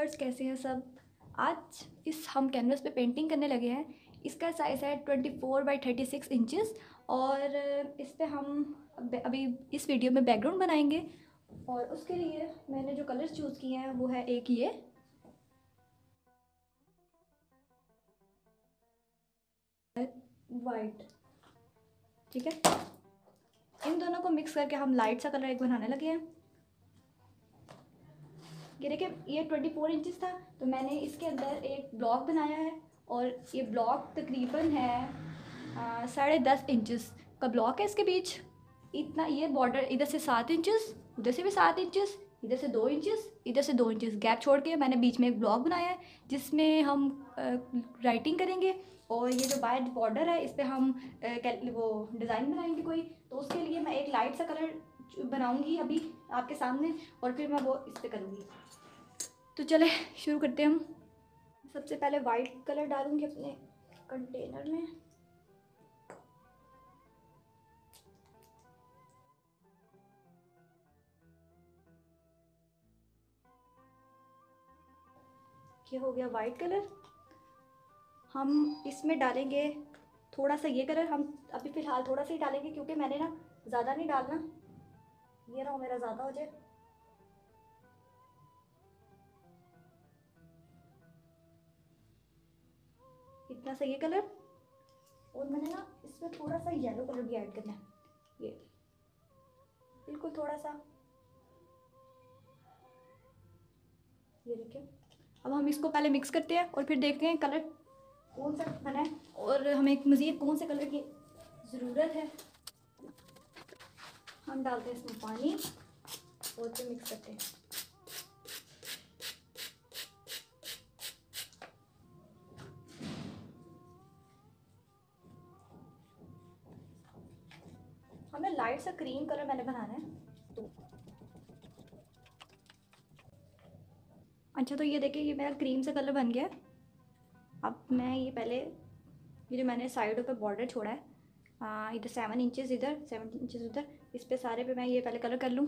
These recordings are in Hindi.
व्यूअर्स कैसे हैं सब? आज इस हम कैनवस पे पेंटिंग करने लगे हैं। इसका साइज़ है twenty four by thirty six inches और इस पे हम अभी इस वीडियो में बैकग्राउंड बनाएँगे और उसके लिए मैंने जो कलर्स चूज़ किए हैं वो है एक ये। वाइट ठीक है? इन दोनों को मिक्स करके हम लाइट सा कलर एक बनाने लगे हैं। ये देखिए, ये ट्वेंटी फोर इंचज़ था तो मैंने इसके अंदर एक ब्लॉक बनाया है और ये ब्लॉक तकरीबन है साढ़े दस इंचज़ का ब्लॉक है इसके बीच। इतना, ये बॉर्डर इधर से सात इंचज़ उधर से भी सात इंचज़ इधर से दो इंचज़ इधर से दो इंचज़ गैप छोड़ के मैंने बीच में एक ब्लॉक बनाया है, जिसमें हम राइटिंग करेंगे और ये जो बाय बॉर्डर है, इस पर हम वो डिज़ाइन बनाएँगे कोई। तो उसके लिए मैं एक लाइट सा कलर बनाऊँगी अभी आपके सामने और फिर मैं वो इस पर करूँगी। तो चले, शुरू करते हैं हम। सबसे पहले वाइट कलर डालूँगी अपने कंटेनर में। ये हो गया वाइट कलर हम इसमें डालेंगे थोड़ा सा ये कलर हम अभी फ़िलहाल थोड़ा सा ही डालेंगे क्योंकि मैंने ना ज़्यादा नहीं डालना। ये रहा, मेरा ज़्यादा हो जाए। इतना सा ये कलर? और मैंने ना इसमें थोड़ा सा येलो कलर भी ऐड करना है। ये बिल्कुल थोड़ा सा। ये देखिए। अब हम इसको पहले मिक्स करते हैं और फिर देखते हैं कलर कौन सा बना है और हमें मज़ीद कौन से कलर की ज़रूरत है। हम डालते हैं इसमें पानी और फिर मिक्स करते हैं। हमें लाइट सा क्रीम कलर मैंने बनाना है तो। अच्छा तो ये देखिए, ये मेरा क्रीम सा कलर बन गया अब मैं ये पहले, ये जो मैंने साइडों पे बॉर्डर छोड़ा है इधर सेवन इंचेस इधर सेवन इंचेस उधर इस पे सारे पे मैं ये पहले कलर कर लूँ।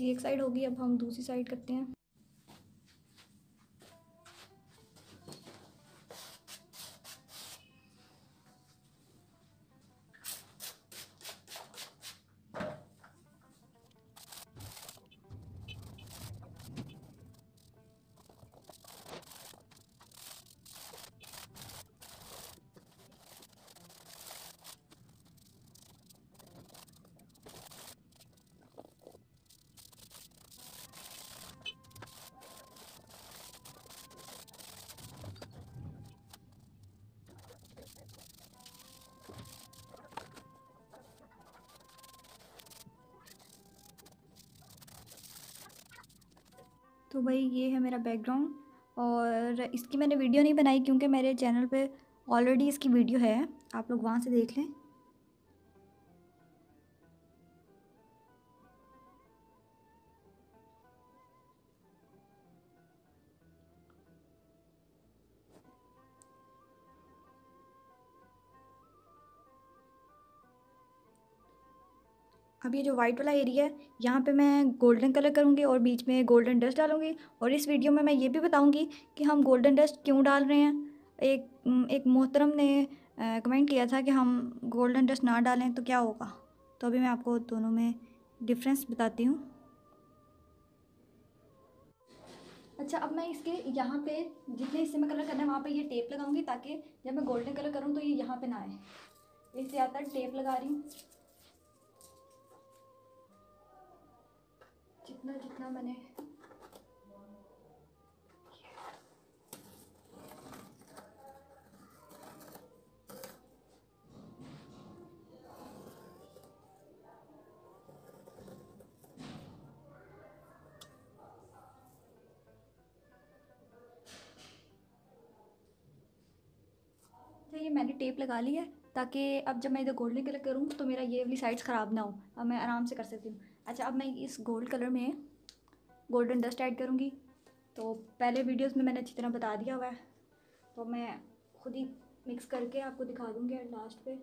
ये एक साइड होगी अब हम दूसरी साइड करते हैं। तो भाई ये है मेरा बैकग्राउंड और इसकी मैंने वीडियो नहीं बनाई क्योंकि मेरे चैनल पे ऑलरेडी इसकी वीडियो है, आप लोग वहाँ से देख लें। अब ये जो वाइट वाला एरिया है, यहाँ पे मैं गोल्डन कलर करूँगी और बीच में गोल्डन डस्ट डालूँगी। और इस वीडियो में मैं ये भी बताऊँगी कि हम गोल्डन डस्ट क्यों डाल रहे हैं। एक एक मोहतरम ने कमेंट किया था कि हम गोल्डन डस्ट ना डालें तो क्या होगा? तो अभी मैं आपको दोनों में डिफरेंस बताती हूँ। अच्छा अब मैं इसके यहाँ पे जितने हिस्से में कलर करना है, वहाँ पे ये टेप लगाऊँगी ताकि जब मैं गोल्डन कलर करूँ तो ये यहाँ पे ना आए। इससे आता टेप लगा रही हूँ। जितना जितना मैंने तो ये मैंने टेप लगा ली है, ताकि अब जब मैं इधर गोल्डन कलर करूँ तो मेरा ये वाली साइड्स ख़राब ना हो। अब मैं आराम से कर सकती हूँ। अच्छा अब मैं इस गोल्ड कलर में गोल्डन डस्ट ऐड करूँगी। तो पहले वीडियोस में मैंने अच्छी तरह बता दिया हुआ है। तो मैं खुद ही मिक्स करके आपको दिखा दूँगी लास्ट पे।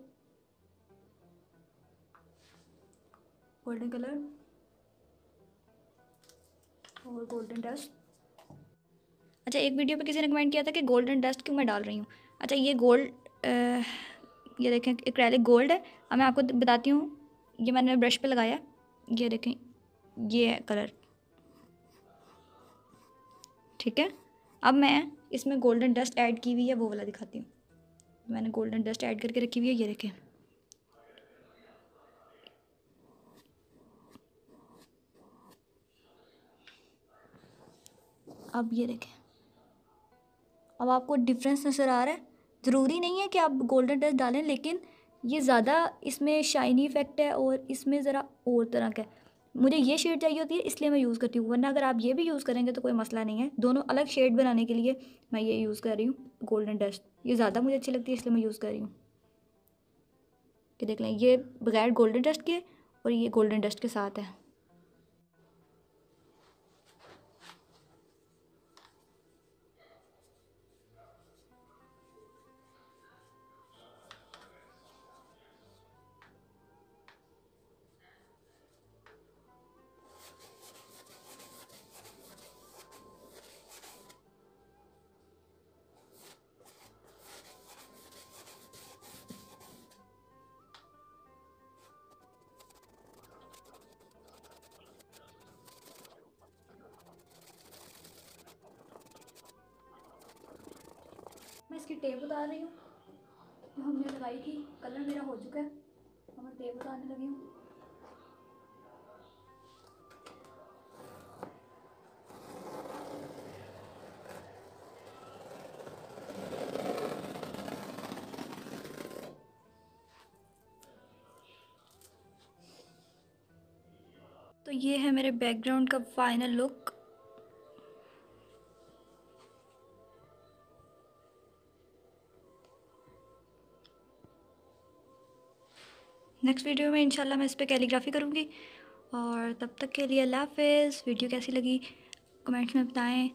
गोल्डन कलर और गोल्डन डस्ट अच्छा एक वीडियो पे किसी ने कमेंट किया था कि गोल्डन डस्ट क्यों मैं डाल रही हूँ? अच्छा ये गोल्ड ये देखें एक गोल्ड है। अब मैं आपको बताती हूँ, ये मैंने ब्रश पे लगाया। ये देखें, ये है कलर। ठीक है? अब मैं इसमें गोल्डन डस्ट ऐड की हुई है, वो वाला दिखाती हूँ। मैंने गोल्डन डस्ट ऐड करके रखी हुई है, ये देखें। अब ये देखें। अब आपको डिफरेंस नज़र आ रहा है। ज़रूरी नहीं है कि आप गोल्डन डस्ट डालें, लेकिन ये ज़्यादा इसमें शाइनी इफ़ेक्ट है और इसमें ज़रा और तरह का है। मुझे ये शेड चाहिए होती है, इसलिए मैं यूज़ करती हूँ। वरना अगर आप ये भी यूज़ करेंगे तो कोई मसला नहीं है। दोनों अलग शेड बनाने के लिए मैं ये यूज़ कर रही हूँ गोल्डन डस्ट ये ज़्यादा मुझे अच्छी लगती है, इसलिए मैं यूज़ कर रही हूँ। ये देख लें, ये बगैर गोल्डन डस्ट के और ये गोल्डन डस्ट के साथ है। टेप उतार रही हूँ। जो हमने लगाई थी, कलर मेरा हो चुका है। अब मैं टेप उतारने लगी हूँ। तो ये है मेरे बैकग्राउंड का फाइनल लुक नेक्स्ट वीडियो में इंशाल्लाह मैं इस पर कैलीग्राफी करूँगी। और तब तक के लिए अल्लाह हाफ़ वीडियो कैसी लगी? कमेंट्स में बताएँ।